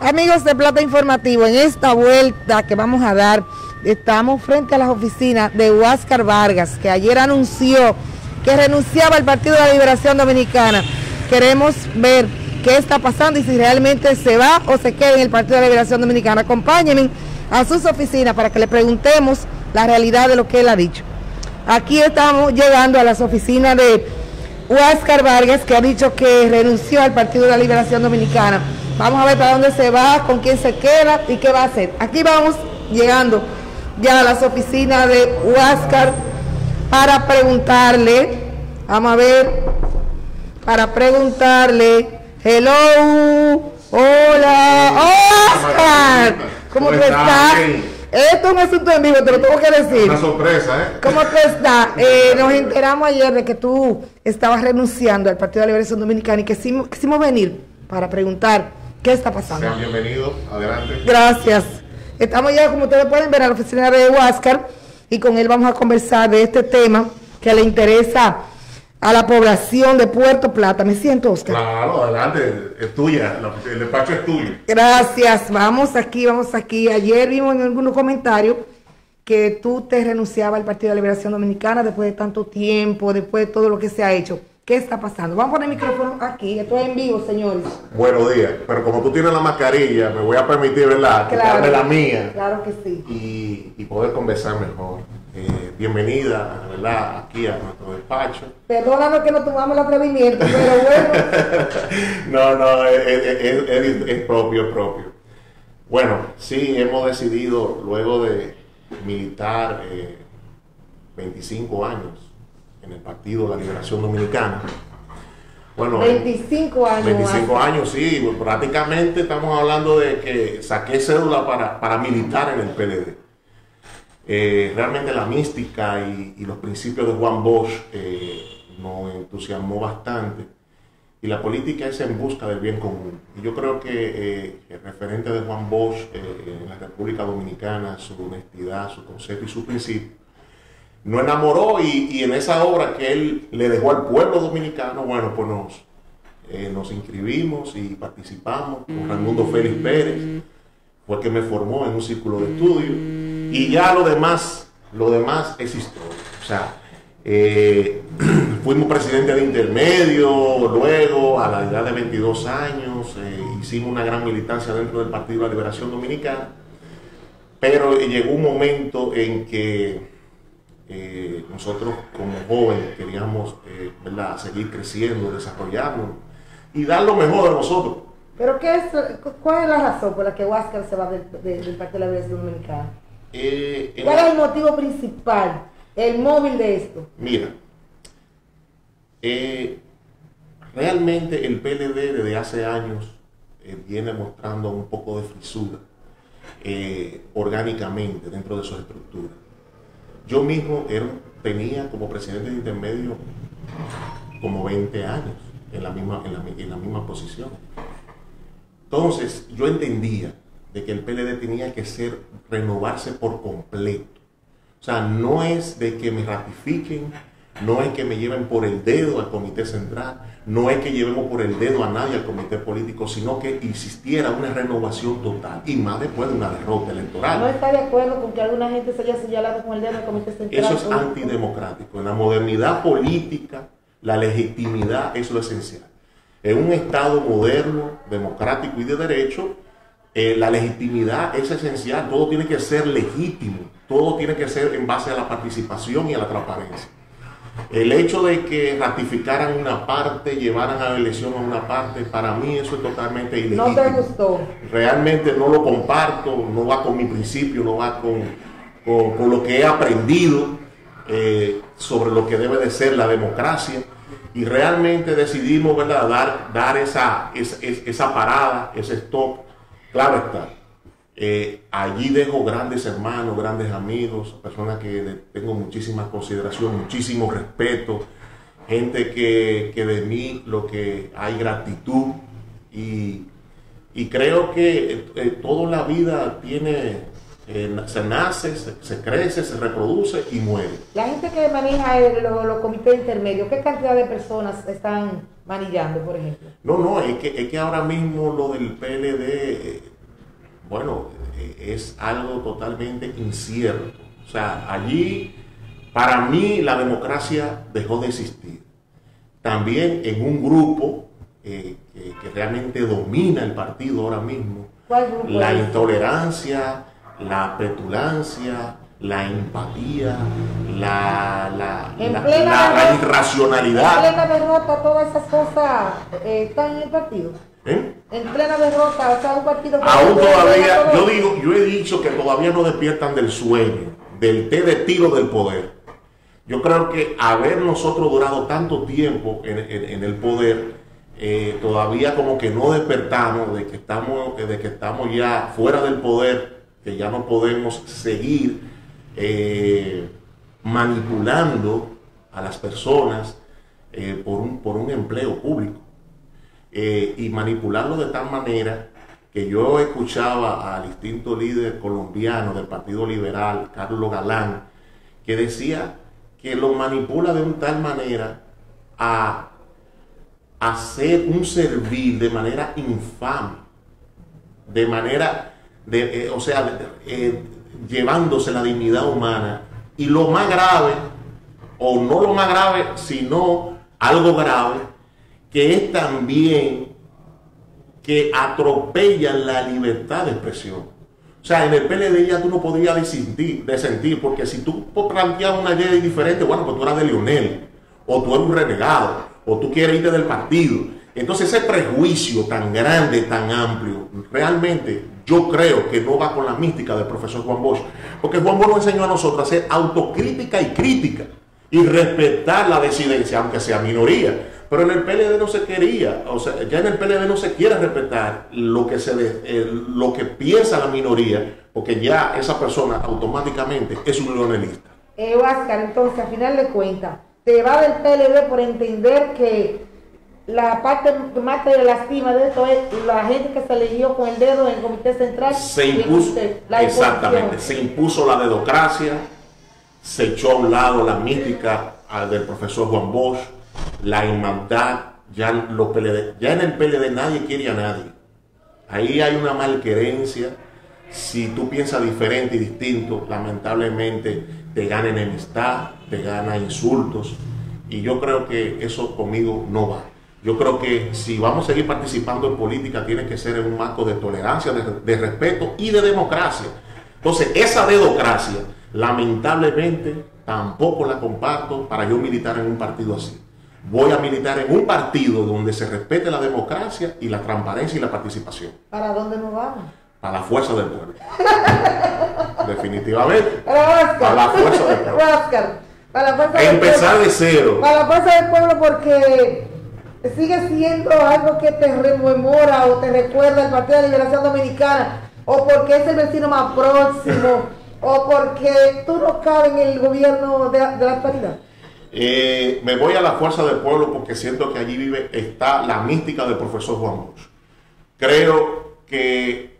Amigos de Plata Informativo, en esta vuelta que vamos a dar, estamos frente a las oficinas de Huáscar Vargas, que ayer anunció que renunciaba al Partido de la Liberación Dominicana. Queremos ver qué está pasando y si realmente se va o se queda en el Partido de la Liberación Dominicana. Acompáñenme a sus oficinas para que le preguntemos la realidad de lo que él ha dicho. Aquí estamos llegando a las oficinas de Huáscar Vargas, que ha dicho que renunció al Partido de la Liberación Dominicana. Vamos a ver para dónde se va, con quién se queda y qué va a hacer. Aquí vamos llegando ya a las oficinas de Huáscar para preguntarle, vamos a ver, para preguntarle, hello, hola, Huáscar, ¿cómo tú estás? Esto es un asunto en vivo, te lo tengo que decir. Una sorpresa, ¿eh? ¿Cómo tú estás? Eh, nos enteramos ayer de que tú estabas renunciando al Partido de la Liberación Dominicana y que quisimos venir para preguntar qué está pasando. Sean bienvenidos, adelante. Gracias. Estamos ya, como ustedes pueden ver, a la oficina de Huáscar y con él vamos a conversar de este tema que le interesa a la población de Puerto Plata. Me siento, Oscar. Claro, adelante, es tuya, el despacho es tuyo. Gracias. Vamos aquí, vamos aquí. Ayer vimos en algunos comentarios que tú te renunciabas al Partido de la Liberación Dominicana después de tanto tiempo, después de todo lo que se ha hecho. ¿Qué está pasando? Vamos a poner el micrófono aquí. Esto es en vivo, señores. Buenos días, pero como tú tienes la mascarilla, me voy a permitir, ¿verdad? Que te hable la mía Claro que sí. y, y poder conversar mejor. Eh, bienvenida, ¿verdad? Aquí a nuestro despacho. Perdóname que no tomamos el atrevimiento, pero bueno. No, no, es, es- es- propio, es propio. Bueno, sí, hemos decidido, luego de militar eh, 25 años en el Partido de la Liberación Dominicana, bueno, 25 años. 25 hace. años, sí, pues, prácticamente estamos hablando de que saqué cédula para, para militar en el PLD. Eh, realmente la mística y, y los principios de Juan Bosch eh, nos entusiasmó bastante. Y la política es en busca del bien común. Y yo creo que eh, el referente de Juan Bosch en la República Dominicana, su honestidad, su concepto y su principio, nos enamoró y, y en esa obra que él le dejó al pueblo dominicano, bueno, pues nos, eh, nos inscribimos y participamos con Raimundo Félix Pérez, fue el que me formó en un círculo de estudio. Y ya lo demás, lo demás es historia. O sea, eh, fuimos presidente de intermedio, luego a la edad de 22 años eh, hicimos una gran militancia dentro del Partido de la Liberación Dominicana, pero llegó un momento en que eh, nosotros como jóvenes queríamos eh, ¿verdad? seguir creciendo, desarrollando y dar lo mejor de nosotros. ¿Pero qué es, cuál es la razón por la que Huáscar se va del, del- del Partido de la Liberación Dominicana? Eh, ¿Cuál es el motivo principal, el móvil de esto? Mira, eh, realmente el PLD desde hace años viene mostrando un poco de frisura orgánicamente dentro de sus estructuras. Yo mismo era tenía como presidente de intermedio como 20 años en la misma, en la misma posición. Entonces yo entendía de que el PLD tenía que ser, renovarse por completo. O sea, no es de que me ratifiquen, no es que me lleven por el dedo al comité central, no es que llevemos por el dedo a nadie al comité político, sino que existiera una renovación total, y más después de una derrota electoral. ¿No está de acuerdo con que alguna gente se haya señalado con el dedo del Comité Central? Eso es antidemocrático. En la modernidad política, la legitimidad es lo esencial. En un Estado moderno, democrático y de derecho, eh, la legitimidad es esencial. Todo tiene que ser legítimo. Todo tiene que ser en base a la participación y a la transparencia. El hecho de que ratificaran una parte, llevaran a la elección a una parte, para mí eso es totalmente ilegítimo No te gustó. realmente no lo comparto, no va con mi principio, no va con, con- con lo que he aprendido eh, sobre lo que debe de ser la democracia. Y realmente decidimos ¿verdad? dar, dar esa, esa, esa parada, ese stop. Claro está. Eh, allí dejo grandes hermanos, grandes amigos, personas que le tengo muchísima consideración, muchísimo respeto, gente que, que de mí lo que hay gratitud y, y creo que eh, toda la vida tiene Eh, se nace, se, crece, se reproduce y muere. La gente que maneja los comités intermedios, ¿qué cantidad de personas están manillando, por ejemplo? No, no, es que, es que ahora mismo lo del PLD, eh, bueno, eh, es algo totalmente incierto. O sea, allí, para mí, la democracia dejó de existir. También en un grupo que, que, realmente domina el partido ahora mismo, la intolerancia, la petulancia, la empatía, la, la, la, irracionalidad. En plena derrota, todas esas cosas eh, están en el partido. ¿Eh? En plena derrota, o sea, un partido. Aún todavía, yo digo, yo he dicho que todavía no despiertan del sueño, del té de tiro del poder. Yo creo que haber nosotros durado tanto tiempo en, en el poder, eh, todavía como que no despertamos de que estamos, de que estamos ya fuera del poder, que ya no podemos seguir eh, manipulando a las personas eh, por, un, por, un, empleo público. Y manipularlo de tal manera que yo escuchaba al distinto líder colombiano del Partido Liberal, Carlos Galán, que decía que lo manipula de un tal manera a hacer un servir de manera infame, de manera, de, eh, o sea, eh, llevándose la dignidad humana. Y lo más grave, o no lo más grave, sino algo grave, que es también que atropellan la libertad de expresión. O sea, en el PLD ya tú no podías de sentir, porque si tú planteabas una idea diferente, bueno, pues tú eras de Lionel, o tú eres un renegado, o tú quieres irte del partido. Entonces ese prejuicio tan grande, tan amplio, realmente yo creo que no va con la mística del profesor Juan Bosch, porque Juan Bosch nos enseñó a nosotros a hacer autocrítica y crítica y respetar la disidencia, aunque sea minoría. Pero en el PLD no se quería, o sea, ya en el PLD no se quiere respetar lo que, se lo que piensa la minoría, porque ya esa persona automáticamente es un leonelista. Eh, Oscar, entonces, al final de cuentas, se va del PLD por entender que la parte más que lastima de esto es la gente que se eligió con el dedo en el comité central. Se impuso, exactamente, se impuso la dedocracia, se echó a un lado la mística del profesor Juan Bosch, la hermandad, ya, los PLD, ya en el PLD nadie quiere a nadie. Ahí hay una malquerencia. Si tú piensas diferente y distinto, lamentablemente te gana enemistad, te gana insultos. Y yo creo que eso conmigo no va. Yo creo que si vamos a seguir participando en política, tiene que ser en un marco de tolerancia, de, respeto y de democracia. Entonces, esa democracia, lamentablemente, tampoco la comparto para yo militar en un partido así. Voy a militar en un partido donde se respete la democracia y la transparencia y la participación. ¿Para dónde nos vamos? Para la fuerza del pueblo. Definitivamente. Para la fuerza del pueblo. Para la fuerza Empezar de cero. Para la fuerza del pueblo porque sigue siendo algo que te rememora o te recuerda el Partido de Liberación Dominicana o porque es el vecino más próximo o porque tú no cabes en el gobierno de, la actualidad. Eh, me voy a la fuerza del pueblo porque siento que allí vive está la mística del profesor Juan Bosch. Creo que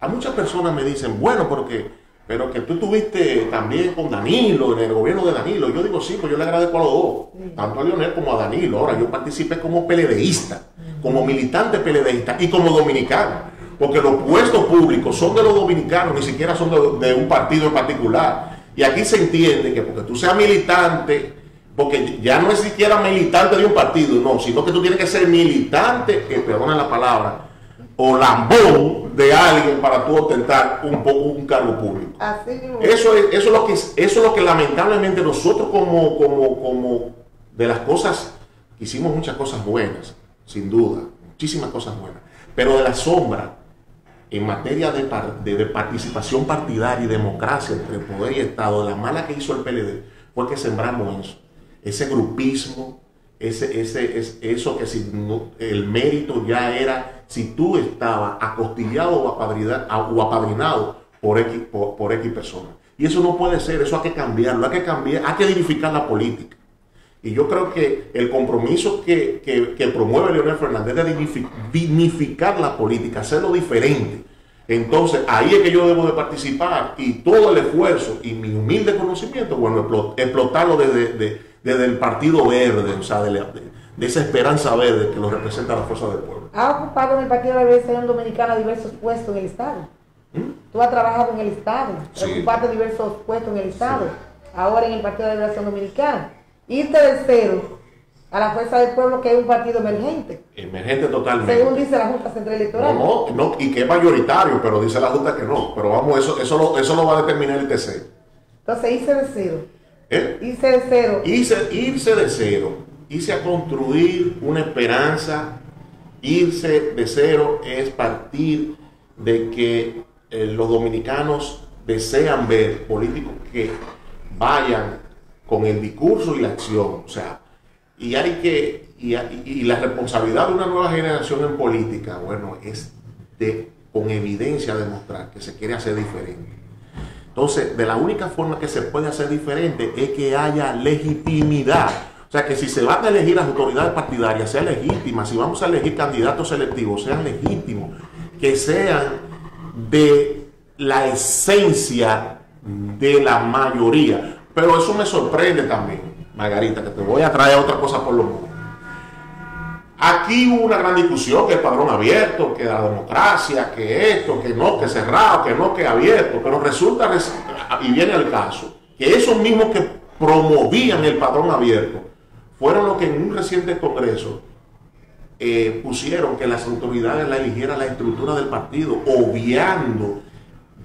a muchas personas me dicen, bueno, porque, pero que tú tuviste también con Danilo, en el gobierno de Danilo. Yo digo, sí, pues yo le agradezco a los dos, tanto a Leonel como a Danilo. Ahora, yo participé como peledeísta, como militante peledeísta y como dominicano. Porque los puestos públicos son de los dominicanos, ni siquiera son de, de un partido en particular. Y aquí se entiende que porque tú seas militante, porque ya no es siquiera militante de un partido, no, sino que tú tienes que ser militante, que perdona la palabra, o lambón de alguien para tú ostentar un, un cargo público. eso, es, eso, es lo que, eso es lo que lamentablemente nosotros como, como, como de las cosas, hicimos muchas cosas buenas, sin duda, muchísimas cosas buenas, pero de la sombra, en materia de, de, participación partidaria y democracia entre poder y Estado, de la mala que hizo el PLD, fue que sembramos eso, ese grupismo, ese, ese, es, eso que si el mérito ya era si tú estabas acostillado o, apadrinado por X, por, X personas. Y eso no puede ser, eso hay que cambiarlo, hay que cambiar, hay que dignificar la política. Y yo creo que el compromiso que, que, promueve Leonel Fernández de dignificar la política, hacerlo diferente, Entonces, ahí es que yo debo de participar y todo el esfuerzo y mi humilde conocimiento, bueno, explotarlo desde, desde el Partido Verde, o sea, de, esa esperanza verde que lo representa la fuerza del pueblo. Ha ocupado en el Partido de la Liberación Dominicana diversos puestos en el Estado. ¿Mm? Tú has trabajado en el Estado, sí. ocupaste diversos puestos en el Estado, ahora en el Partido de la Liberación Dominicana. Irte de cero a la fuerza del pueblo que es un partido emergente. Emergente totalmente. Según dice la Junta Central Electoral. No, no, y que es mayoritario, pero dice la Junta que no. Pero vamos, eso, eso, lo, eso lo va a determinar el TC. Entonces, irse de cero. ¿Eh? Irse de cero. Irse, irse de cero. Irse a construir una esperanza. Irse de cero es partir de que eh, los dominicanos desean ver políticos que vayan con el discurso y la acción. O sea, y hay que, y, la responsabilidad de una nueva generación en política, bueno, es de con evidencia demostrar que se quiere hacer diferente. Entonces, de la única forma que se puede hacer diferente es que haya legitimidad. O sea, que si se van a elegir las autoridades partidarias, sean legítimas. Si vamos a elegir candidatos selectivos, sean legítimos. Que sean de la esencia de la mayoría. Pero eso me sorprende también Margarita, que te voy a traer otra cosa por lo menos. Aquí hubo una gran discusión, que el padrón abierto, que la democracia, que esto, que no, que cerrado, que no, que abierto, pero resulta, y viene el caso, que esos mismos que promovían el padrón abierto fueron los que en un reciente congreso eh, pusieron que las autoridades la eligieran la estructura del partido, obviando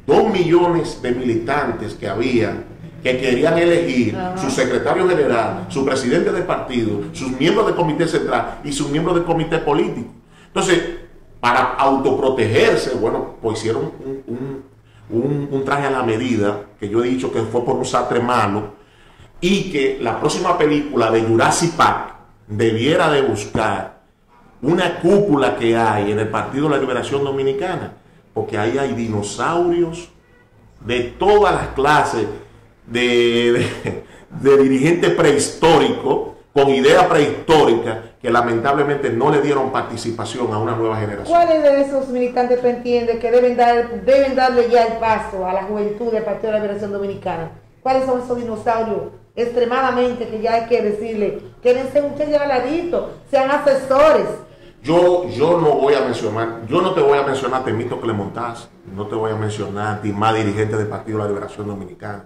dos millones de militantes que habían que querían elegir su secretario general, su presidente de partido, sus miembros del comité central y sus miembros del comité político. Entonces, para autoprotegerse, bueno, pues hicieron un, traje a la medida, que yo he dicho que fue por un sastre malo, y que la próxima película de Jurassic Park debiera de buscar una cúpula que hay en el Partido de la Liberación Dominicana, porque ahí hay dinosaurios de todas las clases de, dirigente prehistórico con idea prehistórica que lamentablemente no le dieron participación a una nueva generación. ¿Cuáles de esos militantes tú entiendes que deben, dar, deben darle ya el paso a la juventud del Partido de la Liberación Dominicana? ¿Cuáles son esos dinosaurios extremadamente que ya hay que decirle, quédense ustedes al ladito, sean asesores? Yo, yo no voy a mencionar, yo no te voy a mencionar Temito Clemontaz, no te voy a mencionar a ti más dirigente del Partido de la Liberación Dominicana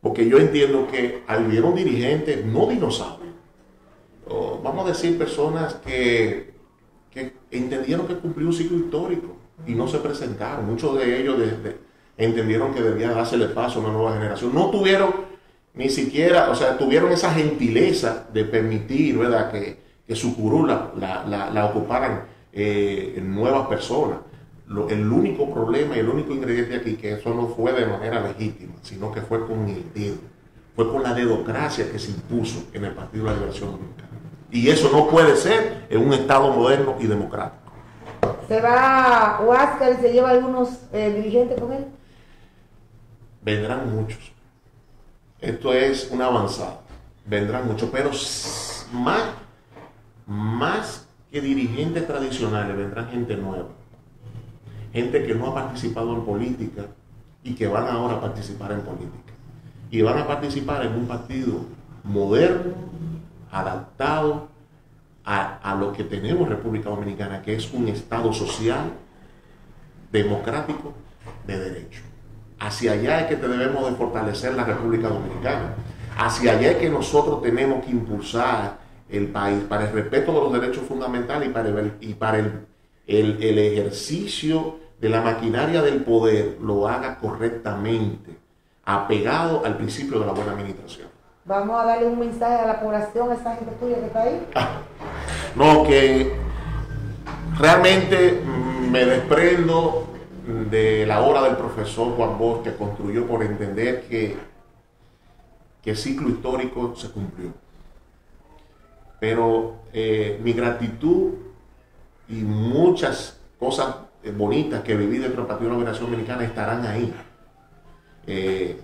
porque yo entiendo que un dirigentes, no dinosaurios, vamos a decir personas que, entendieron que cumplió un ciclo histórico y no se presentaron. Muchos de ellos entendieron que debía dársele paso a una nueva generación. No tuvieron ni siquiera, o sea, tuvieron esa gentileza de permitir, ¿verdad?, que, que su curula la, ocuparan eh, nuevas personas el único problema y el único ingrediente aquí que eso no fue de manera legítima, sino que fue con el dedo, fue con la dedocracia que se impuso en el Partido de la Liberación Dominicana. Y eso no puede ser en un Estado moderno y democrático. ¿Se va Huáscar y se lleva algunos eh, dirigentes con él? Vendrán muchos. Esto es una avanzada. Vendrán muchos, pero más, más que dirigentes tradicionales, vendrán gente nueva gente que no ha participado en política y que van ahora a participar en política. Y van a participar en un partido moderno, adaptado a, lo que tenemos en República Dominicana, que es un Estado social, democrático, de derecho. Hacia allá es que debemos de fortalecer la República Dominicana. Hacia allá es que nosotros tenemos que impulsar el país para el respeto de los derechos fundamentales y para el, y para el el, ejercicio de la maquinaria del poder lo haga correctamente, apegado al principio de la buena administración. Vamos a darle un mensaje a la población, a esa gente tuya que está ahí. no, que realmente me desprendo de la obra del profesor Juan Bosch que construyó por entender que, que el ciclo histórico se cumplió. Pero eh, mi gratitud y muchas cosas bonitas que viví dentro del Partido de la Liberación Dominicana estarán ahí. Eh,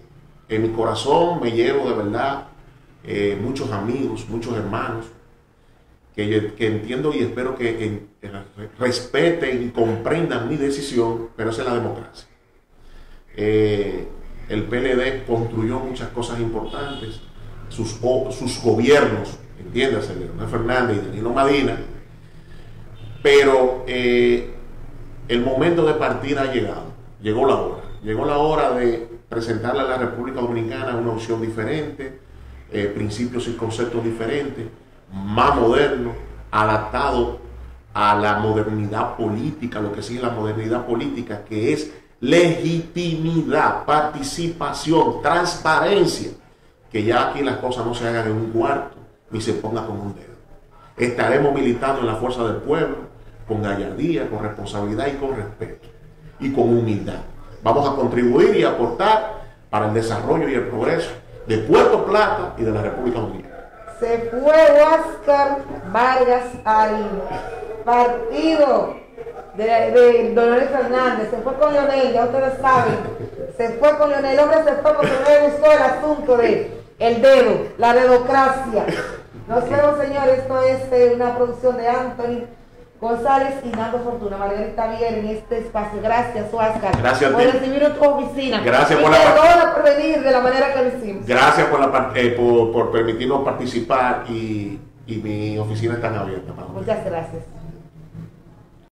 en mi corazón me llevo de verdad eh, muchos amigos, muchos hermanos, que, entiendo y espero que respeten y comprendan mi decisión, pero esa es la democracia. Eh, el PLD construyó muchas cosas importantes, sus, sus gobiernos, entiéndase, Leonel Fernández y Danilo Madina, pero eh, el momento de partir ha llegado, llegó la hora, llegó la hora de presentarle a la República Dominicana una opción diferente, eh, principios y conceptos diferentes, más modernos, adaptados a la modernidad política, lo que sigue la modernidad política, que es legitimidad, participación, transparencia, que ya aquí las cosas no se hagan en un cuarto ni se ponga con un dedo. Estaremos militando en la fuerza del pueblo, con gallardía, con responsabilidad y con respeto, y con humildad. Vamos a contribuir y aportar para el desarrollo y el progreso de Puerto Plata y de la República Dominicana. Se fue Oscar Vargas al partido de, de Dolores Fernández, se fue con Leonel, ya ustedes saben, se fue con Leonel, el hombre se fue porque no le gustó el asunto de el dedo, la dedocracia. Nos vemos señores, esto es eh, una producción de Anthony González y Nando Fortuna, Margarita Bien en este espacio. Gracias, Oscar. Gracias por recibir tu oficina. Gracias por la por venir de la manera que lo hicimos. Gracias por, la, eh, por, por permitirnos participar y, y mi oficina está abierta. Muchas gracias.